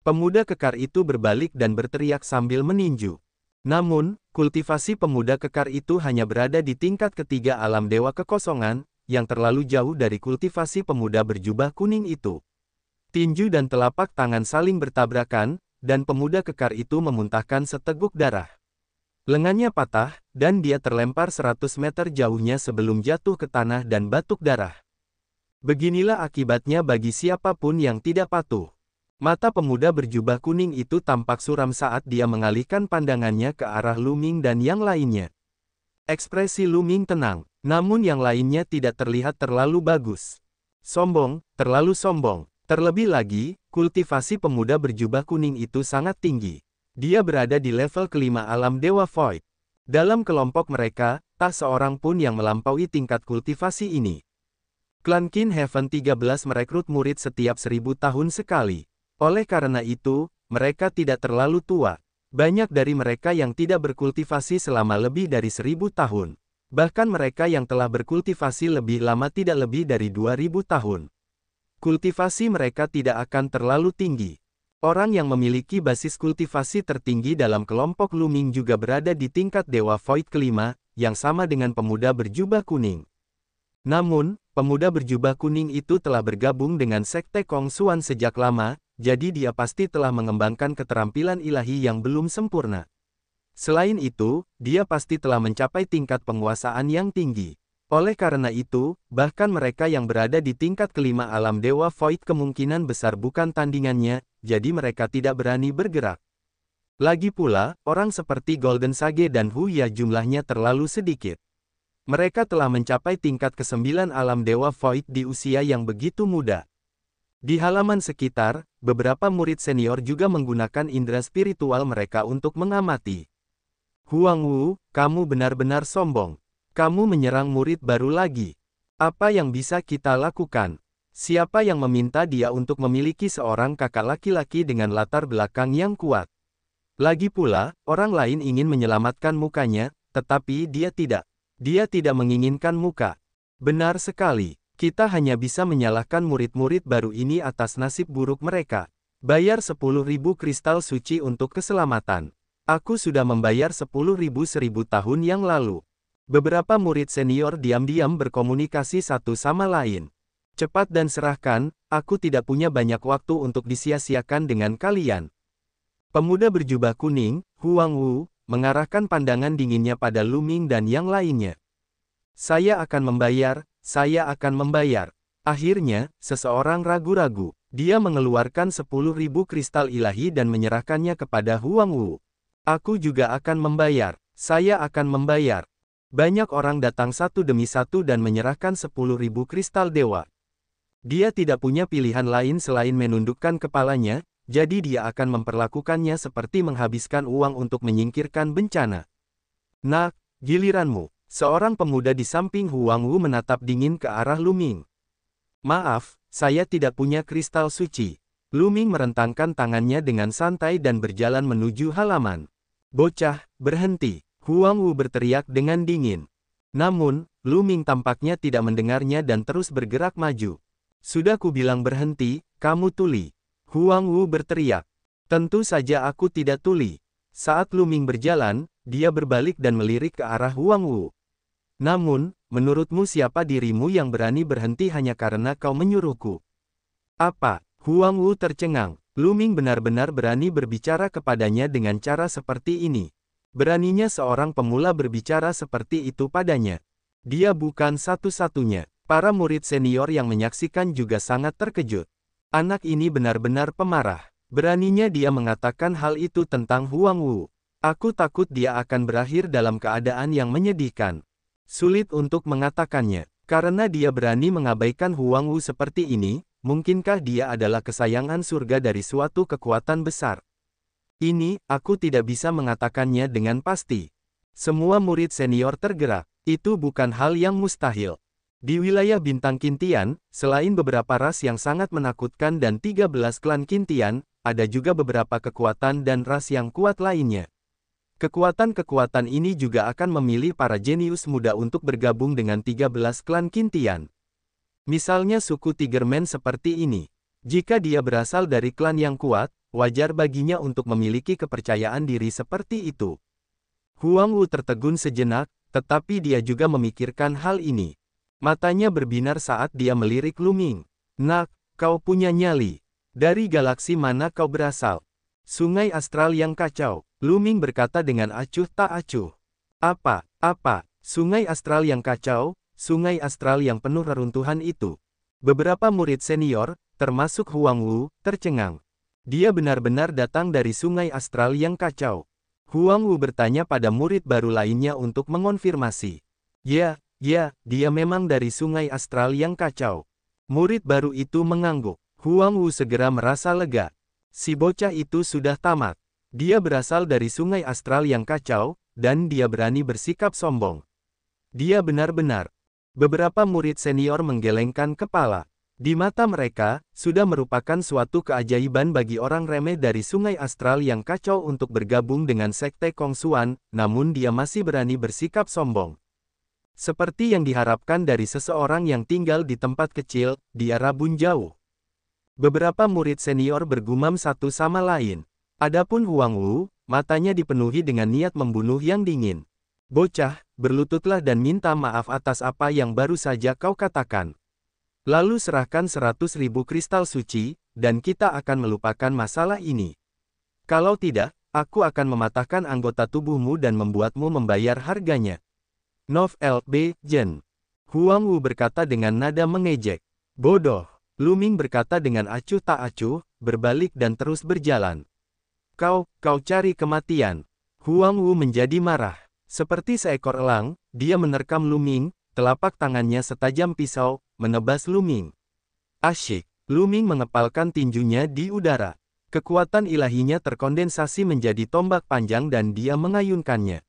Pemuda kekar itu berbalik dan berteriak sambil meninju. Namun, kultivasi pemuda kekar itu hanya berada di tingkat ketiga alam dewa kekosongan, yang terlalu jauh dari kultivasi pemuda berjubah kuning itu. Tinju dan telapak tangan saling bertabrakan, dan pemuda kekar itu memuntahkan seteguk darah. Lengannya patah, dan dia terlempar 100 meter jauhnya sebelum jatuh ke tanah dan batuk darah. Beginilah akibatnya bagi siapa pun yang tidak patuh. Mata pemuda berjubah kuning itu tampak suram saat dia mengalihkan pandangannya ke arah Luming dan yang lainnya. Ekspresi Luming tenang, namun yang lainnya tidak terlihat terlalu bagus. Sombong, terlalu sombong. Terlebih lagi, kultivasi pemuda berjubah kuning itu sangat tinggi. Dia berada di level kelima alam Dewa Void. Dalam kelompok mereka, tak seorang pun yang melampaui tingkat kultivasi ini. Klan Kin Heaven 13 merekrut murid setiap seribu tahun sekali. Oleh karena itu, mereka tidak terlalu tua. Banyak dari mereka yang tidak berkultivasi selama lebih dari seribu tahun. Bahkan mereka yang telah berkultivasi lebih lama tidak lebih dari 2000 tahun. Kultivasi mereka tidak akan terlalu tinggi. Orang yang memiliki basis kultivasi tertinggi dalam kelompok Luming juga berada di tingkat Dewa Void kelima, yang sama dengan pemuda berjubah kuning. Namun, pemuda berjubah kuning itu telah bergabung dengan Sekte Kong Suan sejak lama, jadi dia pasti telah mengembangkan keterampilan ilahi yang belum sempurna. Selain itu, dia pasti telah mencapai tingkat penguasaan yang tinggi. Oleh karena itu, bahkan mereka yang berada di tingkat kelima alam Dewa Void kemungkinan besar bukan tandingannya, jadi mereka tidak berani bergerak. Lagi pula, orang seperti Golden Sage dan Huya jumlahnya terlalu sedikit. Mereka telah mencapai tingkat kesembilan alam Dewa Void di usia yang begitu muda. Di halaman sekitar, beberapa murid senior juga menggunakan indera spiritual mereka untuk mengamati. Huang Wu, kamu benar-benar sombong. Kamu menyerang murid baru lagi. Apa yang bisa kita lakukan? Siapa yang meminta dia untuk memiliki seorang kakak laki-laki dengan latar belakang yang kuat? Lagi pula, orang lain ingin menyelamatkan mukanya, tetapi dia tidak. Dia tidak menginginkan muka. Benar sekali, kita hanya bisa menyalahkan murid-murid baru ini atas nasib buruk mereka. Bayar 10.000 kristal suci untuk keselamatan. Aku sudah membayar 10.000 seribu tahun yang lalu. Beberapa murid senior diam-diam berkomunikasi satu sama lain. Cepat dan serahkan, aku tidak punya banyak waktu untuk disia-siakan dengan kalian. Pemuda berjubah kuning, Huang Wu, mengarahkan pandangan dinginnya pada Luming dan yang lainnya. Saya akan membayar, saya akan membayar. Akhirnya, seseorang ragu-ragu. Dia mengeluarkan 10.000 kristal ilahi dan menyerahkannya kepada Huang Wu. Aku juga akan membayar. Saya akan membayar. Banyak orang datang satu demi satu dan menyerahkan sepuluh ribu kristal dewa. Dia tidak punya pilihan lain selain menundukkan kepalanya, jadi dia akan memperlakukannya seperti menghabiskan uang untuk menyingkirkan bencana. Nak, giliranmu. Seorang pemuda di samping Huang Wu menatap dingin ke arah Luming. Maaf, saya tidak punya kristal suci. Luming merentangkan tangannya dengan santai dan berjalan menuju halaman. Bocah, berhenti. Huang Wu berteriak dengan dingin. Namun, Lu Ming tampaknya tidak mendengarnya dan terus bergerak maju. Sudah ku bilang berhenti, kamu tuli. Huang Wu berteriak. Tentu saja aku tidak tuli. Saat Lu Ming berjalan, dia berbalik dan melirik ke arah Huang Wu. Namun, menurutmu siapa dirimu yang berani berhenti hanya karena kau menyuruhku? Apa? Huang Wu tercengang. Lu Ming benar-benar berani berbicara kepadanya dengan cara seperti ini. Beraninya seorang pemula berbicara seperti itu padanya. Dia bukan satu-satunya. Para murid senior yang menyaksikan juga sangat terkejut. Anak ini benar-benar pemarah. Beraninya dia mengatakan hal itu tentang Huang Wu. Aku takut dia akan berakhir dalam keadaan yang menyedihkan. Sulit untuk mengatakannya. Karena dia berani mengabaikan Huang Wu seperti ini, mungkinkah dia adalah kesayangan surga dari suatu kekuatan besar? Ini, aku tidak bisa mengatakannya dengan pasti. Semua murid senior tergerak. Itu bukan hal yang mustahil. Di wilayah Bintang Kintian, selain beberapa ras yang sangat menakutkan dan 13 klan Kintian, ada juga beberapa kekuatan dan ras yang kuat lainnya. Kekuatan-kekuatan ini juga akan memilih para jenius muda untuk bergabung dengan 13 klan Kintian. Misalnya suku Tigerman seperti ini. Jika dia berasal dari klan yang kuat, wajar baginya untuk memiliki kepercayaan diri seperti itu. Huang Wu tertegun sejenak, tetapi dia juga memikirkan hal ini. Matanya berbinar saat dia melirik Luming. Nak, kau punya nyali. Dari galaksi mana kau berasal? Sungai astral yang kacau. Luming berkata dengan acuh tak acuh. Apa, apa, sungai astral yang kacau, sungai astral yang penuh reruntuhan itu. Beberapa murid senior, termasuk Huang Wu, tercengang. Dia benar-benar datang dari sungai astral yang kacau. Huang Wu bertanya pada murid baru lainnya untuk mengonfirmasi. Ya, ya, dia memang dari sungai astral yang kacau. Murid baru itu mengangguk. Huang Wu segera merasa lega. Si bocah itu sudah tamat. Dia berasal dari sungai astral yang kacau, dan dia berani bersikap sombong. Dia benar-benar. Beberapa murid senior menggelengkan kepala. Di mata mereka, sudah merupakan suatu keajaiban bagi orang remeh dari sungai astral yang kacau untuk bergabung dengan Sekte Kongsuan, namun dia masih berani bersikap sombong. Seperti yang diharapkan dari seseorang yang tinggal di tempat kecil, di Arabun jauh. Beberapa murid senior bergumam satu sama lain. Adapun Huang Wu, matanya dipenuhi dengan niat membunuh yang dingin. Bocah, berlututlah dan minta maaf atas apa yang baru saja kau katakan. Lalu serahkan seratus ribu kristal suci, dan kita akan melupakan masalah ini. Kalau tidak, aku akan mematahkan anggota tubuhmu dan membuatmu membayar harganya. Nov L.B. Jen. Huang Wu berkata dengan nada mengejek. Bodoh. Luming berkata dengan acuh tak acuh, berbalik dan terus berjalan. Kau, kau cari kematian. Huang Wu menjadi marah. Seperti seekor elang, dia menerkam Luming, telapak tangannya setajam pisau, menebas Luming. Asyik, Luming mengepalkan tinjunya di udara. Kekuatan ilahinya terkondensasi menjadi tombak panjang dan dia mengayunkannya.